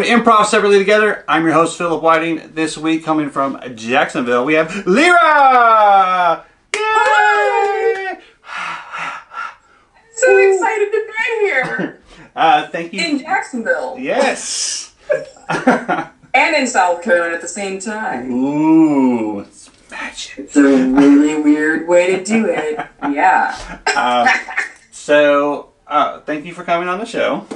Welcome to Improv Separately Together. I'm your host, Phillip Whiting. This week, coming from Jacksonville, we have Lyra! Yay! So excited to be here Uh, thank you. in Jacksonville Yes! and in South Carolina at the same time. Ooh, it's magic. It's a really weird way to do it. Yeah. Uh, so, uh, thank you for coming on the show.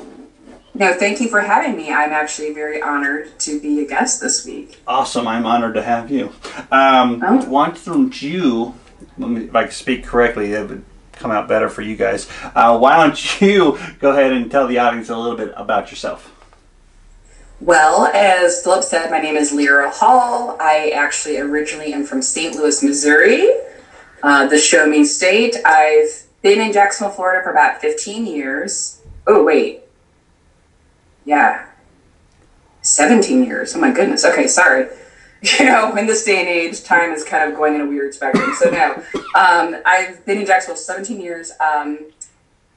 No, thank you for having me. I'm actually very honored to be a guest this week. Awesome, I'm honored to have you. Um, Oh. Why don't you, let me, if I speak correctly, it would come out better for you guys. Uh, why don't you go ahead and tell the audience a little bit about yourself? Well, as Phillip said, my name is Lyra Hall. I actually originally am from St. Louis, Missouri, uh, the Show Me State. I've been in Jacksonville, Florida for about 15 years. Oh, wait. Yeah. 17 years. Oh, my goodness. Okay, sorry. You know, in this day and age, time is kind of going in a weird spectrum. So, now, Um, I've been in Jacksonville 17 years. Um,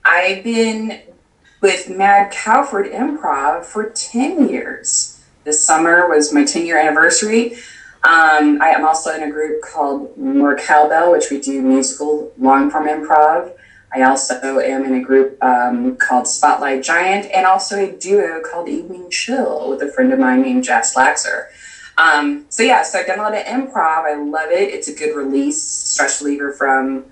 I've been with Mad Cowford Improv for 10 years. This summer was my 10 year anniversary. Um, I am also in a group called More Cowbell, which we do musical long form improv. I also am in a group um, called Spotlight Giant and also a duo called Evening Chill with a friend of mine named Jess Laxer. Um, so, yeah, so I've done a lot of improv. I love it. It's a good release, stress reliever from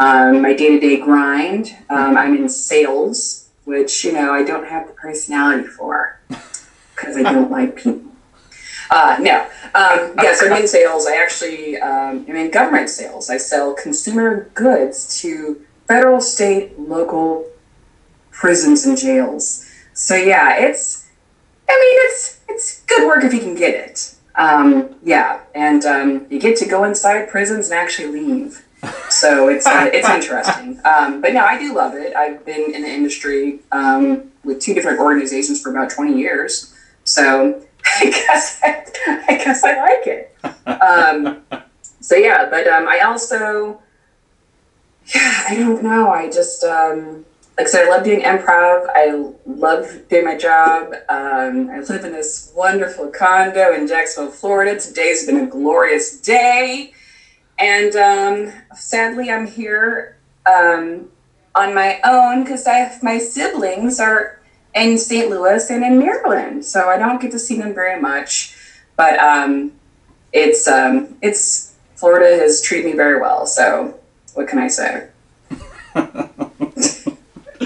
um, my day to day grind. Um, I'm in sales, which, you know, I don't have the personality for because I don't like people. Uh, no. Um, yeah, so I'm in sales. I actually um, am in government sales. I sell consumer goods to federal, state, local prisons and jails. So yeah, it's. I mean, it's it's good work if you can get it. Um, yeah, and um, you get to go inside prisons and actually leave. So it's uh, it's interesting. Um, but no, I do love it. I've been in the industry um, with two different organizations for about twenty years. So I guess I, I guess I like it. Um, so yeah, but um, I also, yeah, I don't know. I just um, like I said, I love doing improv. I love doing my job. Um, I live in this wonderful condo in Jacksonville, Florida. Today's been a glorious day, and um, sadly, I'm here um, on my own because my siblings are in St. Louis and in Maryland, so I don't get to see them very much. But um, it's um, it's Florida has treated me very well. So what can I say?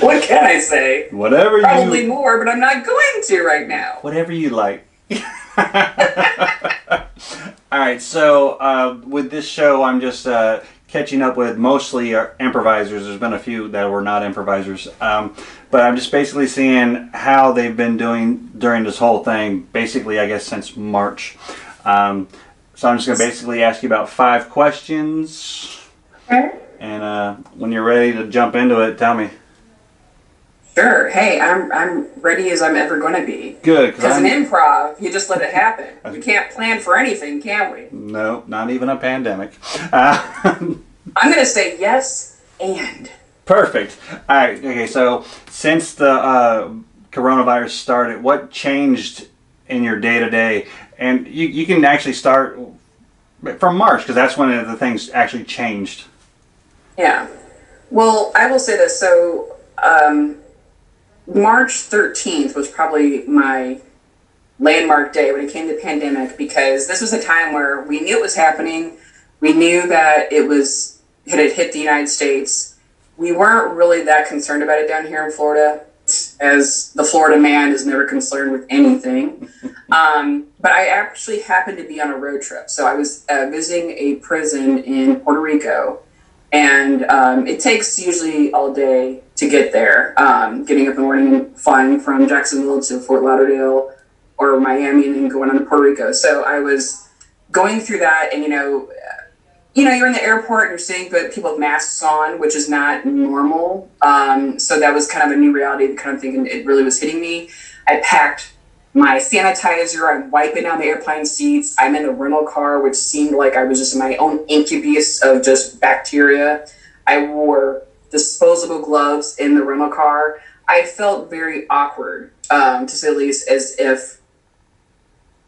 what can I say? Whatever you Probably you, more, but I'm not going to right now. whatever you like. All right, so uh, with this show, I'm just uh, catching up with mostly uh, improvisers. There's been a few that were not improvisers, um, but I'm just basically seeing how they've been doing during this whole thing. Basically, I guess since March. Um, so I'm just going to basically ask you about five questions, and uh, when you're ready to jump into it, tell me. Sure. Hey, I'm I'm ready as I'm ever going to be. Good, Because in improv, you just let it happen. We can't plan for anything, can we? no, not even a pandemic. Uh, I'm going to say yes and. Perfect. All right. Okay. So since the uh, coronavirus started, what changed in your day to day? And you, you can actually start from March because that's when the things actually changed. Yeah. Well, I will say this. So, um, March 13th was probably my landmark day when it came to the pandemic because this was a time where we knew it was happening. We knew that it was it had hit the United States. We weren't really that concerned about it down here in Florida, as the Florida man is never concerned with anything. Um, but I actually happened to be on a road trip. So I was uh, visiting a prison in Puerto Rico and um, it takes usually all day to get there. Um, getting up in the morning and flying from Jacksonville to Fort Lauderdale or Miami, and then going on to Puerto Rico. So I was going through that, and you know, you know, you're in the airport and you're seeing but people with masks on, which is not normal. Um, so that was kind of a new reality. Kind of thinking it really was hitting me. I packed my sanitizer. I'm wiping down the airplane seats. I'm in a rental car, which seemed like I was just in my own incubus of just bacteria. I wore disposable gloves in the rental car. I felt very awkward, um, to say the least, as if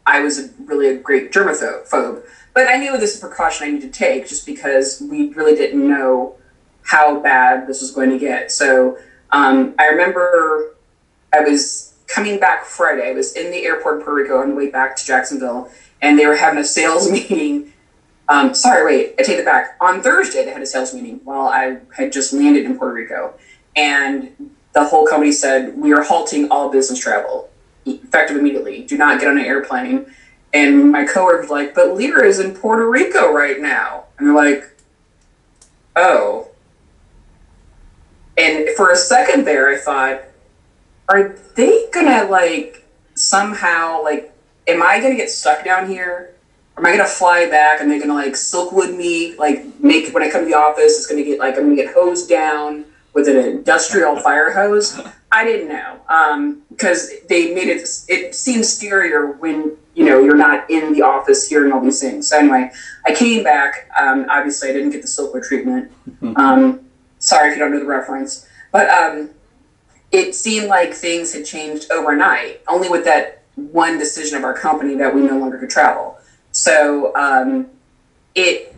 I was a, really a great germaphobe. But I knew this is a precaution I needed to take just because we really didn't know how bad this was going to get. So um, I remember I was coming back Friday. I was in the airport in Puerto Rico on the way back to Jacksonville, and they were having a sales meeting. Um, sorry, wait, I take it back. On Thursday, they had a sales meeting while I had just landed in Puerto Rico. And the whole company said, We are halting all business travel effective immediately. Do not get on an airplane. And my coworker's like, But Lyra is in Puerto Rico right now. And they're like, Oh. And for a second there, I thought, Are they gonna like somehow like, am I gonna get stuck down here? am I gonna fly back and they're gonna like silkwood me, like make when I come to the office, it's gonna get like I'm gonna get hosed down with an industrial fire hose. I didn't know because um, they made it. It seems scarier when you know you're not in the office hearing all these things. So anyway, I came back. Um, obviously, I didn't get the silkwood treatment. Um, sorry if you don't know the reference, but um, it seemed like things had changed overnight. Only with that one decision of our company that we no longer could travel. So um, it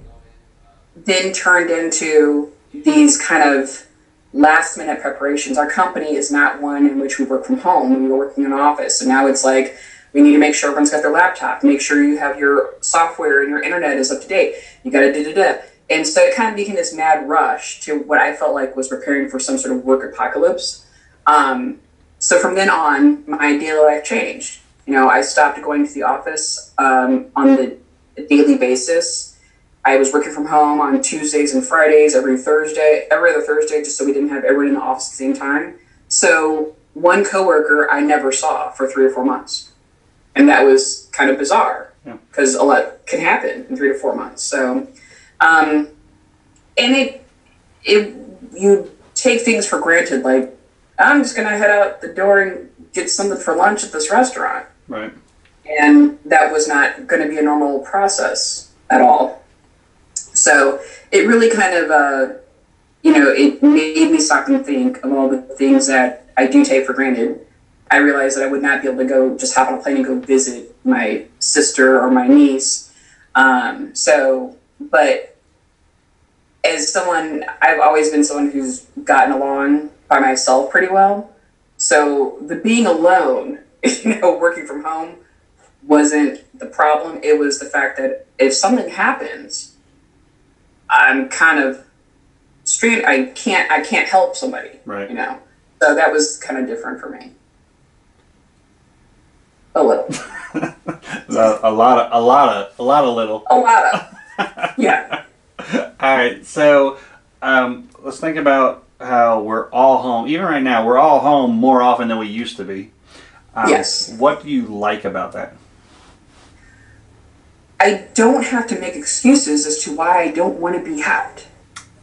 then turned into these kind of last minute preparations. Our company is not one in which we work from home. We were working in an office. So now it's like we need to make sure everyone's got their laptop, make sure you have your software and your internet is up to date. You got to da da da. And so it kind of became this mad rush to what I felt like was preparing for some sort of work apocalypse. Um, so from then on, my daily life changed. You know, I stopped going to the office um, on the daily basis. I was working from home on Tuesdays and Fridays, every Thursday, every other Thursday, just so we didn't have everyone in the office at the same time. So one coworker I never saw for three or four months, and that was kind of bizarre because yeah. a lot can happen in three to four months. So, um, and it it you take things for granted, like I'm just gonna head out the door and get something for lunch at this restaurant. Right. And that was not going to be a normal process at all. So it really kind of, uh, you know, it made me stop and think of all the things that I do take for granted. I realized that I would not be able to go just hop on a plane and go visit my sister or my niece. Um, so, but as someone, I've always been someone who's gotten along by myself pretty well. So the being alone you know, working from home wasn't the problem. It was the fact that if something happens, I'm kind of straight. I can't. I can't help somebody. Right. You know. So that was kind of different for me. A little. a, lot of a lot of a lot of little. A lot of. Yeah. all right. So um, let's think about how we're all home. Even right now, we're all home more often than we used to be. Um, yes. What do you like about that? I don't have to make excuses as to why I don't want to be out.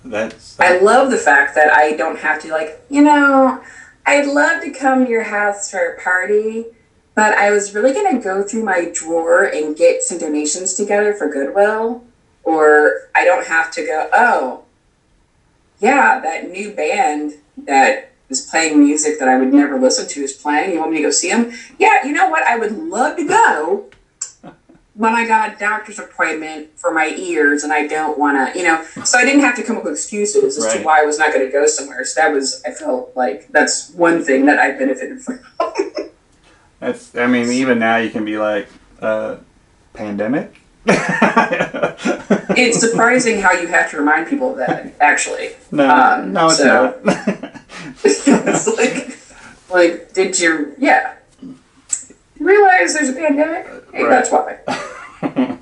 That's. That. I love the fact that I don't have to like you know. I'd love to come to your house for a party, but I was really gonna go through my drawer and get some donations together for Goodwill, or I don't have to go. Oh, yeah, that new band that is playing music that I would never listen to is playing. You want me to go see him? Yeah, you know what? I would love to go. But I got a doctor's appointment for my ears, and I don't want to, you know. So I didn't have to come up with excuses as right. to why I was not going to go somewhere. So that was, I felt like that's one thing that I benefited from. that's, I mean, even now you can be like, uh, pandemic. it's surprising how you have to remind people of that. Actually, no, um, no, it's so. not. it's like, like, did you? Yeah. Realize there's a pandemic. Hey, right. that's why.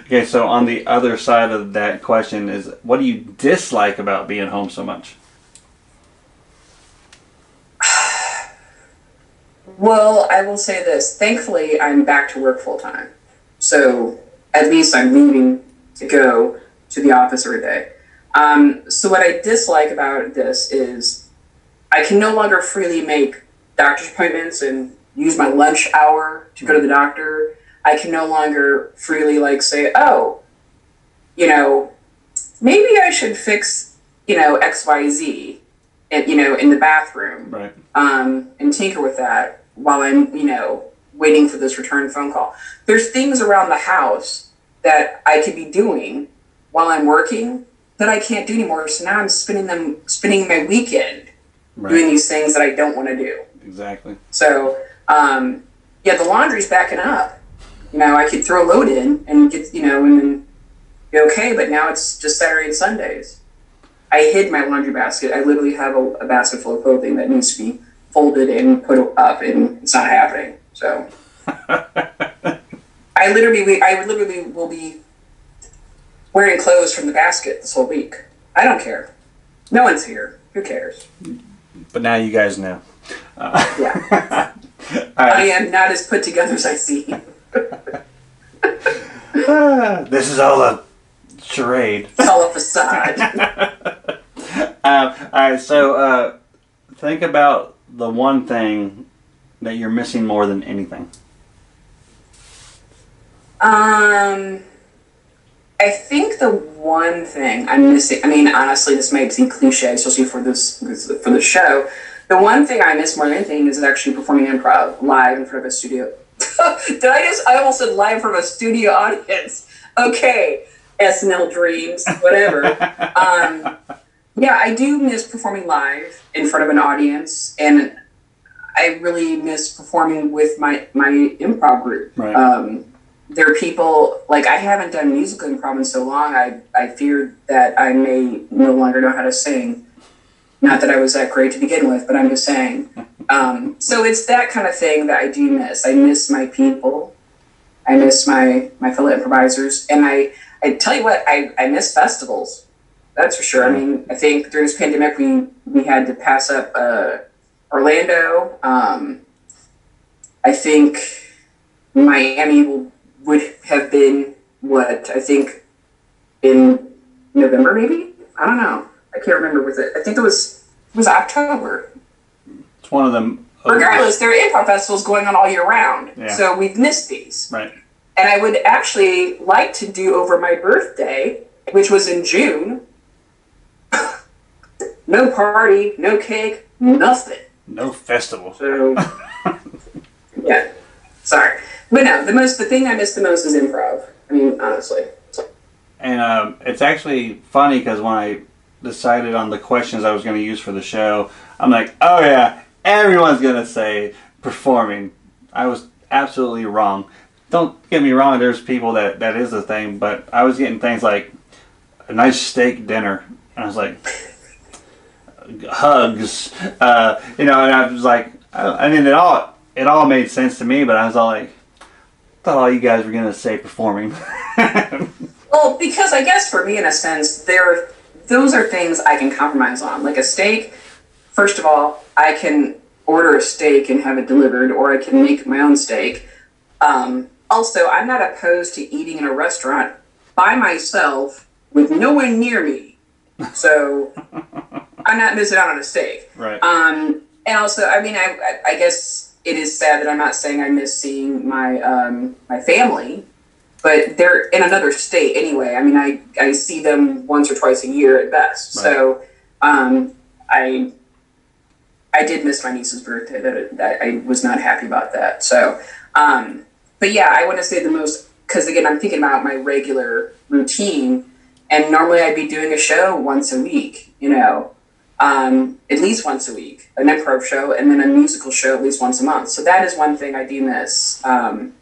okay, so on the other side of that question is, what do you dislike about being home so much? Well, I will say this. Thankfully, I'm back to work full time. So at least I'm leaving to go to the office every day. Um, so what I dislike about this is I can no longer freely make doctor's appointments and use my lunch hour to go to the doctor. I can no longer freely like say, oh, you know, maybe I should fix, you know, X Y Z, you know, in the bathroom, right? Um, and tinker with that while I'm, you know, waiting for this return phone call. There's things around the house that I could be doing while I'm working that I can't do anymore. So now I'm spending them spending my weekend Right. doing these things that I don't want to do. Exactly. So um, yeah, the laundry's backing up. You know, I could throw a load in and get you know and then be okay, but now it's just Saturday and Sundays. I hid my laundry basket. I literally have a, a basket full of clothing that needs to be folded and put up, and it's not happening. So I literally, I literally will be wearing clothes from the basket this whole week. I don't care. No one's here. Who cares? But now you guys know. Uh, Yeah. all I am not as put together as I seem. Ah, this is all a charade. It's all a facade. Uh, all right. So uh, think about the one thing that you're missing more than anything. Um, I think the one thing I'm missing. I mean, honestly, this might seem cliche, especially for this for the show. The one thing I miss more than anything is actually performing improv live in front of a studio. Did I just? I almost said live of a studio audience. Okay, SNL dreams, whatever. um, yeah, I do miss performing live in front of an audience, and I really miss performing with my my improv group. Right. Um, there are people like I haven't done musical improv in so long. I I feared that I may no longer know how to sing. Not that I was that great to begin with, but I'm just saying. Um, so it's that kind of thing that I do miss. I miss my people. I miss my my fellow improvisers, and I I tell you what, I I miss festivals. That's for sure. I mean, I think during this pandemic, we we had to pass up uh, Orlando. Um, I think Miami will, would have been what I think in November, maybe. I don't know. I can't remember. Was it? I think it was it was October. It's one of them. Regardless, there are improv festivals going on all year round, Yeah. so we've missed these. Right. And I would actually like to do over my birthday, which was in June. no party, no cake, nothing. No festival. So, yeah, sorry, but no. The most, the thing I miss the most is improv. I mean, honestly. And um, it's actually funny because when I decided on the questions I was going to use for the show, I'm like, oh yeah, everyone's going to say performing. I was absolutely wrong. Don't get me wrong, there's people that that is a thing, but I was getting things like a nice steak dinner. And I was like, hugs, uh, you know, and I was like, I, I mean, it all it all made sense to me, but I was all like, thought all you guys were gonna say performing. Well, because I guess for me, in a sense, there those are things I can compromise on. Like a steak, first of all, I can order a steak and have it delivered, or I can make my own steak. Um, also, I'm not opposed to eating in a restaurant by myself with no one near me. So I'm not missing out on a steak. right. Um, and also, I mean, I, I, I guess it is sad that I'm not saying I miss seeing my um, my family, but they're in another state anyway. I mean, I, I see them once or twice a year at best. So um, I I did miss my niece's birthday. That, that I was not happy about that. So, um, but yeah, I want to say the most because again, I'm thinking about my regular routine, and normally I'd be doing a show once a week. You know, um, at least once a week, an improv show, and then a musical show at least once a month. So that is one thing I do miss. Um,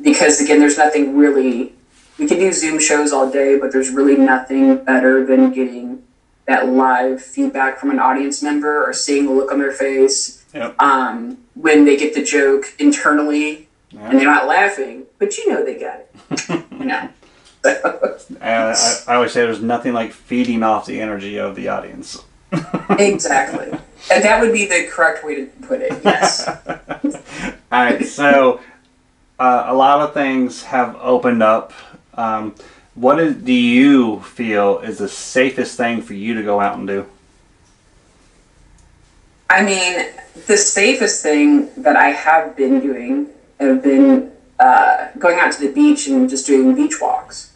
because again, there's nothing really. We can do Zoom shows all day, but there's really nothing better than getting that live feedback from an audience member or seeing the look on their face Yep. um, when they get the joke internally and they're not laughing, but you know they got it. you know. Uh, I, I always say there's nothing like feeding off the energy of the audience. Exactly. And that would be the correct way to put it. Yes. All right, so uh, a lot of things have opened up. Um, what is, do you feel is the safest thing for you to go out and do? I mean, the safest thing that I have been doing have been uh, going out to the beach and just doing beach walks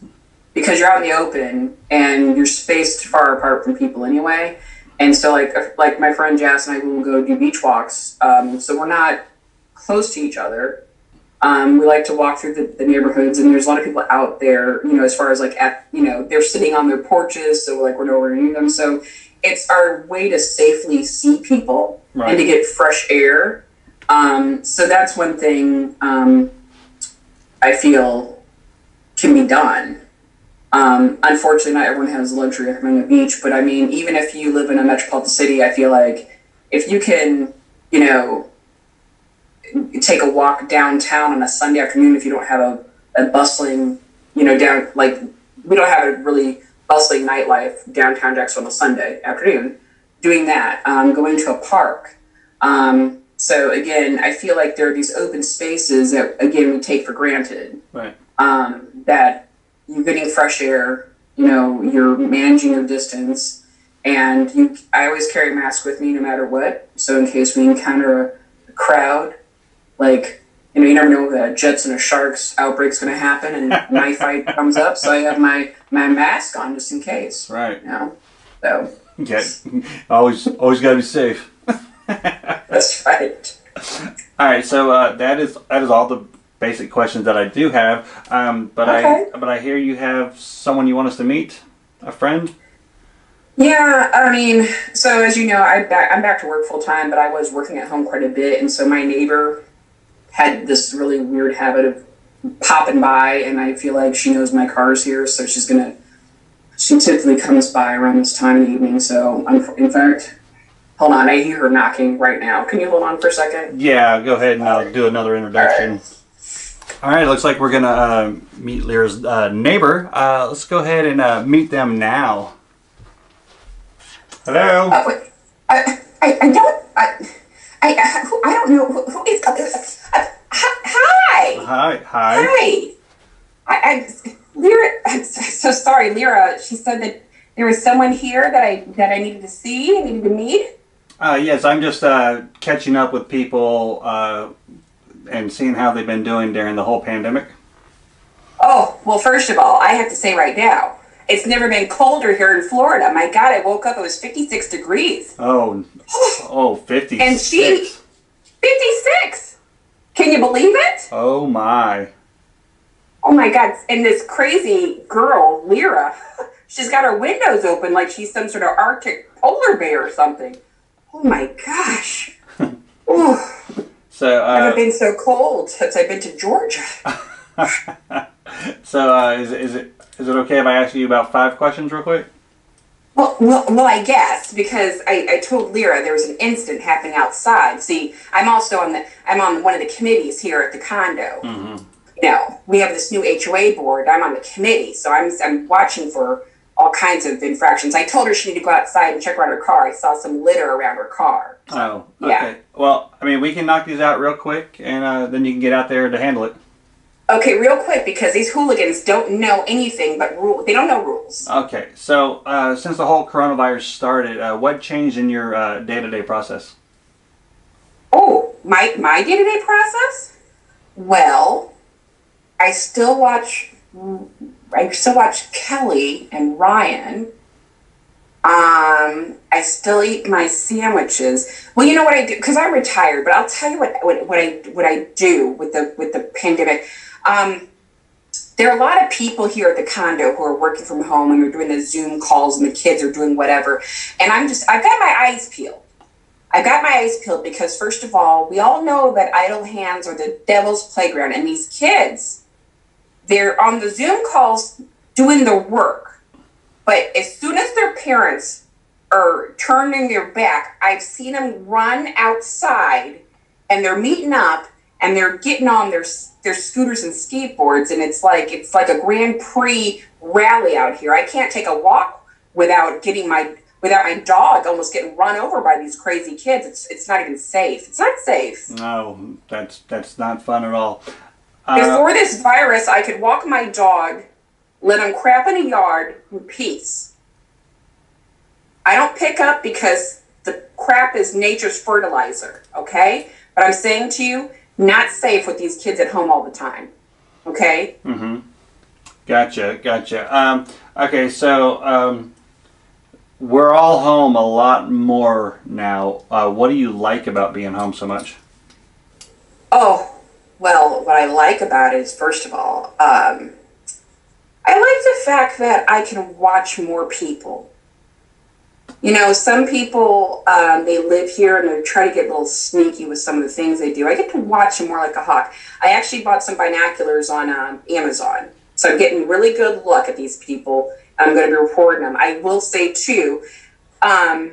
because you're out in the open and you're spaced far apart from people anyway. And so, like, like my friend Jess and I will go do beach walks. Um, so we're not close to each other, Um, we like to walk through the, the neighborhoods, and there's a lot of people out there. You know, as far as like at you know they're sitting on their porches, so like we're nowhere near them. So it's our way to safely see people Right. and to get fresh air. Um, so that's one thing um, I feel can be done. Um, unfortunately, not everyone has the luxury of having a beach, but I mean, even if you live in a metropolitan city, I feel like if you can, you know, take a walk downtown on a Sunday afternoon, if you don't have a, a bustling, you know, down, like, we don't have a really bustling nightlife downtown Jacksonville on a Sunday afternoon, doing that, um, going to a park. Um, so again, I feel like there are these open spaces that, again, we take for granted Right. um, that you're getting fresh air, you know, you're managing your distance, and you. I always carry a mask with me no matter what, so in case we encounter a, a crowd, like you know, you never know that a Jets and a Sharks outbreak's going to happen, and knife fight comes up, so I have my my mask on just in case. Right. You know, so Yeah. always, always got to be safe. that's right. All right. So uh, that is that is all the basic questions that I do have. Um, but Okay. I but I hear you have someone you want us to meet, a friend. Yeah, I mean, so as you know, I back, I'm back to work full time, but I was working at home quite a bit, and so my neighbor had this really weird habit of popping by, and I feel like she knows my car's here, so she's gonna. She typically comes by around this time in the evening, so I'm, in fact, hold on, I hear her knocking right now. Can you hold on for a second? Yeah. Go ahead and I'll do another introduction. All right. Looks like we're gonna uh, meet Lyra's uh, neighbor. Uh, let's go ahead and uh, meet them now. Hello. Uh, wait, I, I, I don't, I, I, I, don't know who, who is. Uh, hi. Hi. Hi. Hi. I, I Lyra. I'm so, so sorry, Lyra. She said that there was someone here that I that I needed to see, I needed to meet. Uh, yes, I'm just uh, catching up with people uh, and seeing how they've been doing during the whole pandemic. Oh well, first of all, I have to say right now, it's never been colder here in Florida. My God, I woke up; it was 56 degrees. Oh, oh, 56. And she- 56. Can you believe it? Oh my. Oh my God! And this crazy girl, Lyra, she's got her windows open like she's some sort of Arctic polar bear or something. Oh my gosh! Ooh. So, I haven't uh, been so cold since I've been to Georgia. so uh, is, is it is it okay if I ask you about five questions real quick? Well, well, well, I guess because I, I told Lyra there was an incident happening outside. See, I'm also on the I'm on one of the committees here at the condo. Mm-hmm. You know, we have this new HOA board. I'm on the committee, so I'm I'm watching for all kinds of infractions. I told her she needed to go outside and check around her car. I saw some litter around her car. Oh, okay. Yeah. Well, I mean, we can knock these out real quick, and uh, then you can get out there to handle it. Okay, real quick because these hooligans don't know anything but rule. They don't know rules. Okay. So, uh, since the whole coronavirus started, uh, what changed in your uh, day-to-day process? Oh, my my day to day process. Well, I still watch. I still watch Kelly and Ryan. Um, I still eat my sandwiches. Well, you know what I do because I'm retired. But I'll tell you what, what what I what I do with the with the pandemic. Um, there are a lot of people here at the condo who are working from home and they're doing the Zoom calls and the kids are doing whatever. And I'm just I've got my eyes peeled. I've got my eyes peeled because, first of all, we all know that idle hands are the devil's playground, and these kids, they're on the Zoom calls doing the work. But as soon as their parents are turning their back, I've seen them run outside and they're meeting up and they're getting on their their scooters and skateboards and it's like it's like a Grand Prix rally out here. I can't take a walk without getting my without my dog almost getting run over by these crazy kids. It's it's not even safe. It's not safe. No, that's that's not fun at all. Before this virus, I could walk my dog, let him crap in a yard in peace. I don't pick up because the crap is nature's fertilizer, okay? But I'm saying to you, not safe with these kids at home all the time, okay? Mm-hmm. Gotcha, gotcha. Um, okay, so um, we're all home a lot more now. Uh, what do you like about being home so much? Oh, Well, what I like about it is, first of all, um, I like the fact that I can watch more people. You know, some people um, they live here and they try to get a little sneaky with some of the things they do. I get to watch them more like a hawk. I actually bought some binoculars on um, Amazon, so I'm getting really good look at these people. I'm going to be reporting them. I will say too, um,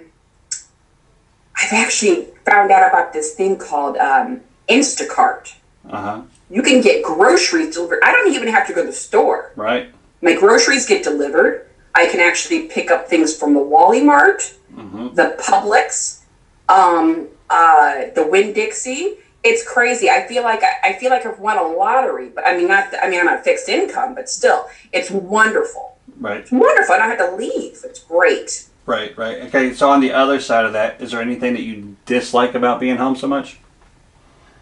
I've actually found out about this thing called um, Instacart. Uh huh. You can get groceries delivered. I don't even have to go to the store. Right. My groceries get delivered. I can actually pick up things from the Wally Mart, Mm-hmm. the Publix, um, uh, the Winn Dixie. It's crazy. I feel like I, I feel like I've won a lottery, but I mean not. I mean I'm on fixed income, but still, it's wonderful. Right. It's wonderful. I don't have to leave. It's great. Right. Right. Okay. So on the other side of that, is there anything that you dislike about being home so much?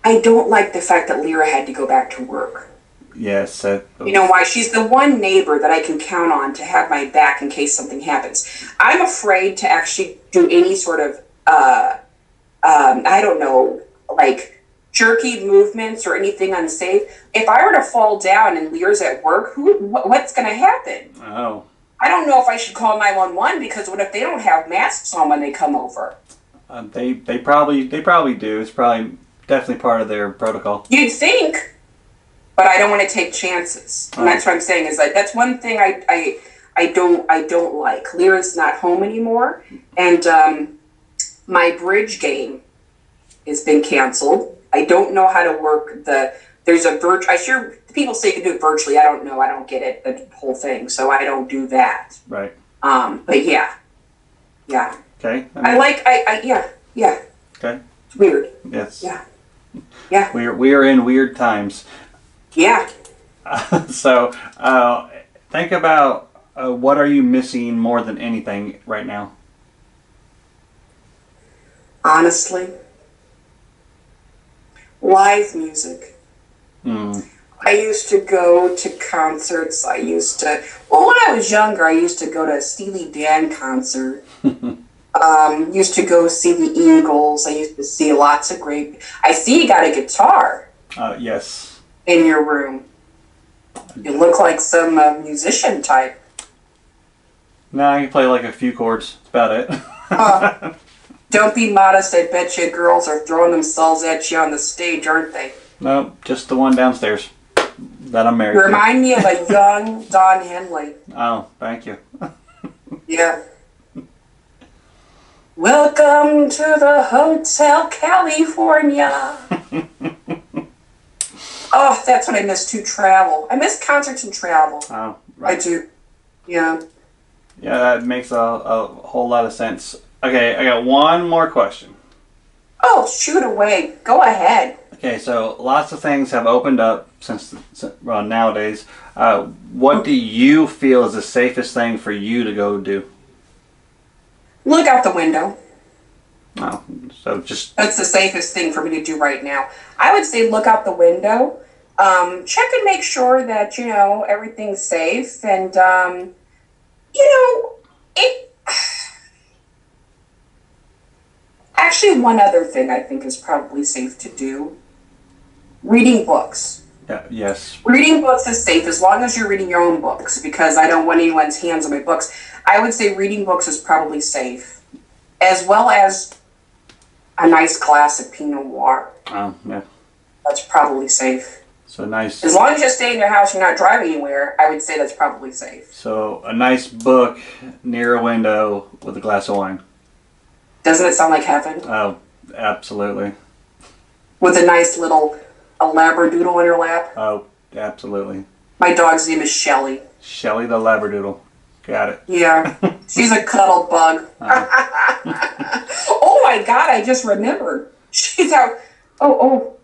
I don't like the fact that Lyra had to go back to work. Yes. You know why? She's the one neighbor that I can count on to have my back in case something happens. I'm afraid to actually do any sort of, uh, um, I don't know, like jerky movements or anything unsafe. If I were to fall down and Lyra's at work, who? What, what's going to happen? Oh. I don't know if I should call 911 because what if they don't have masks on when they come over? Uh, they they probably they probably do. It's probably definitely part of their protocol. You'd think, but I don't want to take chances. And that's what I'm saying is like that's one thing I I, I don't I don't like. Lyra's not home anymore, and um, my bridge game has been canceled. I don't know how to work the. There's a virtual. I sure people say you can do it virtually. I don't know. I don't get it the whole thing, so I don't do that. Right. Um, but yeah, yeah. Okay. I I like. I, I yeah yeah. okay. It's weird. Yes. Yeah. Yeah. We are we are in weird times. Yeah. so uh, think about uh, what are you missing more than anything right now? honestly. Live music. Hmm. I used to go to concerts. I used to, well, when I was younger, I used to go to Steely Dan concert. um, used to go see the Eagles. I used to see lots of great. I see you got a guitar Uh, yes. in your room. You look like some uh, musician type. No, I can play like a few chords. That's about it. Huh. Don't be modest. I bet you girls are throwing themselves at you on the stage, aren't they? no, just the one downstairs that I'm married You to. remind me of a young Don Henley. Oh, thank you. Yeah. Welcome to the Hotel California. oh, that's what I miss too. Travel. I miss concerts and travel. Oh, right. I do. Yeah. Yeah, that makes a, a whole lot of sense. Okay, I got one more question. Oh, shoot away. Go ahead. Okay, so lots of things have opened up since, since well, nowadays. Uh, what do you feel is the safest thing for you to go do? Look out the window. Oh, so just That's the safest thing for me to do right now. I would say look out the window. Um, check and make sure that you know everything's safe, and um, you know it. Actually, one other thing I think is probably safe to do: reading books. yeah, yes, Reading books is safe as long as you're reading your own books, because I don't want anyone's hands on my books. I would say reading books is probably safe, as well as a nice glass of Pinot Noir. oh, yeah. That's probably safe. So nice. As long as you stay in your house, you're not driving anywhere. I would say that's probably safe. So a nice book near a window with a glass of wine. Doesn't it sound like heaven? Oh, absolutely. With a nice little a labradoodle in your lap. Oh, absolutely. My dog's name is Shelly. Shelly the Labradoodle. Got it. Yeah, she's a cuddle bug. oh my god! I just remembered. She's out. Oh oh,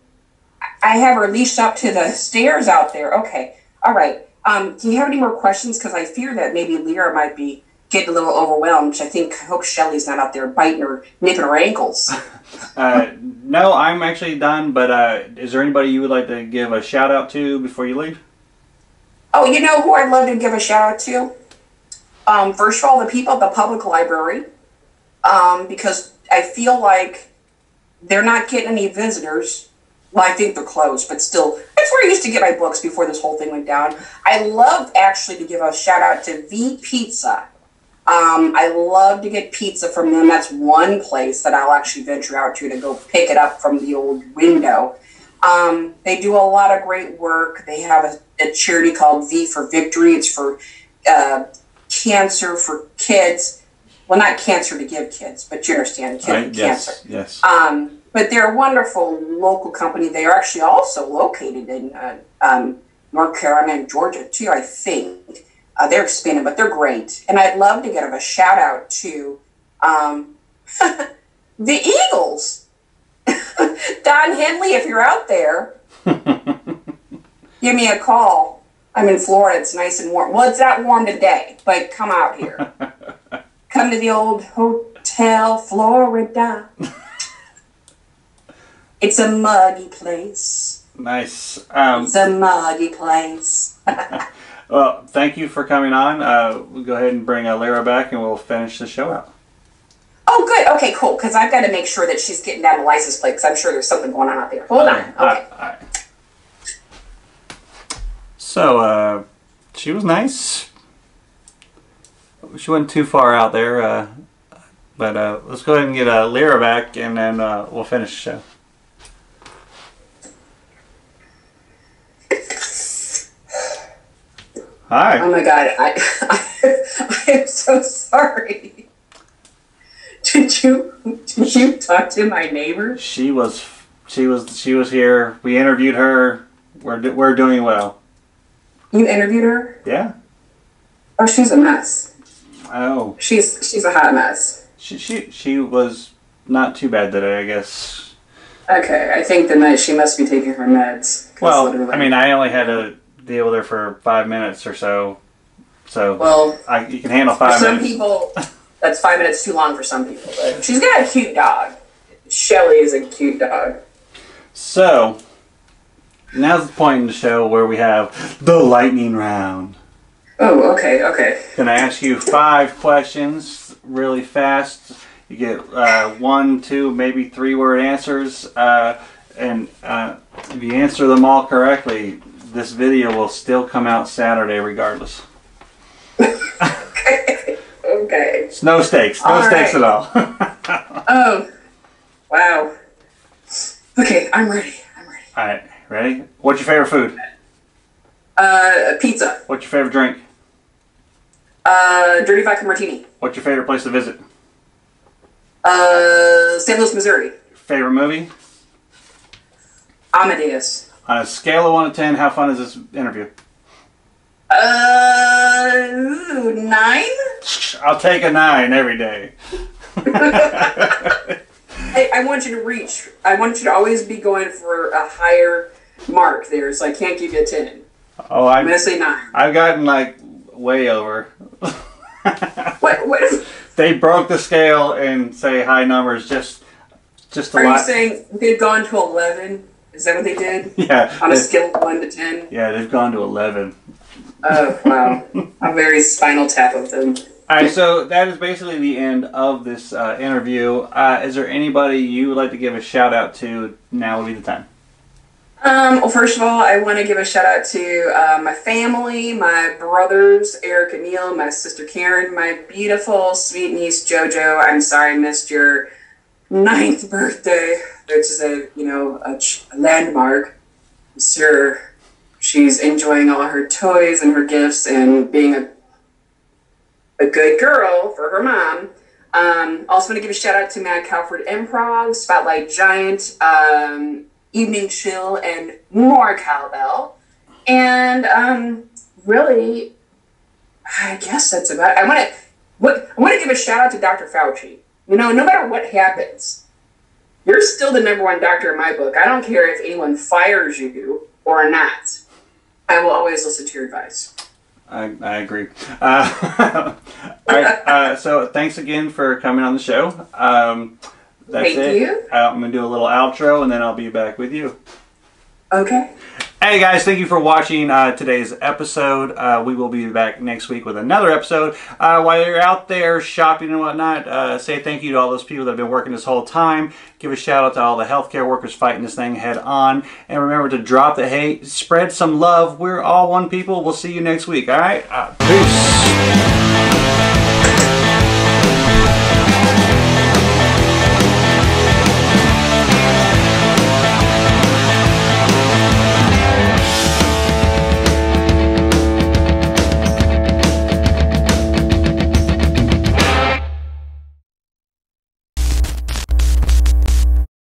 I have her leashed up to the stairs out there. Okay, all right. Um, do you have any more questions? Because I fear that maybe Lyra might be getting a little overwhelmed. I think I hope Shelly's not out there biting her, nipping her ankles. Uh, no, I'm actually done. But uh, is there anybody you would like to give a shout out to before you leave? Oh, you know who I'd love to give a shout out to? Um, first of all, the people at the public library, um, because I feel like they're not getting any visitors. well, I think they're closed, but still, that's where I used to get my books before this whole thing went down. I love actually to give a shout out to V Pizza. Um, I love to get pizza from them. That's one place that I'll actually venture out to to go pick it up from the old window. Um, they do a lot of great work. They have a, a charity called V for Victory. It's for uh, cancer for kids. Well, not cancer to give kids, but you understand, kid Right? cancer. Yes. Yes. Um, but they're a wonderful local company. They are actually also located in uh, um, North Carolina and Georgia too, I think. Uh, they're expanding, but they're great. And I'd love to give a shout out to um, the Eagles. Don Henley, if you're out there, give me a call. I'm in Florida. It's nice and warm. Well, it's not warm today, but come out here. come to the old Hotel Florida. It's a muggy place. nice. Um, It's a muggy place. well, thank you for coming on. Uh, we'll go ahead and bring uh, Lyra back, and we'll finish the show out. Oh, good. Okay, cool. Because I've got to make sure that she's getting down the license plate. Because I'm sure there's something going on out there. Hold on. Okay. All right, all right. So, uh, she was nice. She wasn't too far out there, uh, but uh, let's go ahead and get uh, Lyra back, and then uh, we'll finish the show. Hi. Oh my god, I, I, I am so sorry. Did you did you talk to my neighbor? She was she was she was here. We interviewed her. We're we're doing well. You interviewed her? Yeah. Oh, she's a mess. Oh, She's she's a hot mess. she she she was not too bad today, I guess. Okay, I think the night she must be taking her meds. Well, literally- I mean, I only had to deal with her for five minutes or so, so well, I, you can handle five. for some minutes. people, that's five minutes too long for some people. But she's got a cute dog. Shelly is a cute dog. So now's the point in the show where we have the lightning round. Oh, okay, okay. Gonna ask you five questions really fast. You get uh, one, two, maybe three word answers, uh, and uh, if you answer them all correctly, this video will still come out Saturday regardless. Okay. It's no stakes, no All stakes right. at all. Oh, wow. Okay, I'm ready. All right, ready? What's your favorite food? Uh, pizza. What's your favorite drink? Uh, dirty vodka martini. What's your favorite place to visit? Uh, St. Louis, Missouri. Favorite movie? Amadeus. On a scale of one to ten, how fun is this interview? Uh, nine? I'll take a nine every day. I, I want you to reach. I want you to always be going for a higher mark there, so I can't give you a 10. Oh, I'm I going to say nine. I've gotten like way over. What, what is, they broke the scale and say high numbers just just a are you lot. saying they've gone to 11? Is that what they did? yeah, On a scale of 1 to 10? yeah, they've gone to eleven. Oh, wow. a very spinal tap of them. All right, so that is basically the end of this uh, interview. Uh, is there anybody you would like to give a shout out to? Now would be the time. Um, well, first of all, I want to give a shout out to uh, my family, my brothers, Eric and Neil, my sister Karen, my beautiful sweet niece JoJo. I'm sorry I missed your ninth birthday, which is a you know a, ch- a landmark. I'm sure she's enjoying all her toys and her gifts and being a a good girl for her mom. Um, also want to give a shout out to Mad Cowford Improv, Spotlight Giant, um, Evening Chill, and more cowbell. And um, really, I guess that's about. It. I want to. I want to give a shout out to Dr. Fauci. You know, no matter what happens, you're still the number one doctor in my book. I don't care if anyone fires you or not. I will always listen to your advice. I, I agree. Uh, all right, uh, so thanks again for coming on the show. Um, that's Thank it. you. Uh, I'm gonna do a little outro and then I'll be back with you. Okay. Hey guys, thank you for watching uh, today's episode. Uh, we will be back next week with another episode. Uh, while you're out there shopping and whatnot, uh, say thank you to all those people that have been working this whole time. Give a shout out to all the healthcare workers fighting this thing head on. And remember to drop the hate, spread some love. We're all one people. We'll see you next week, all right? Uh, peace.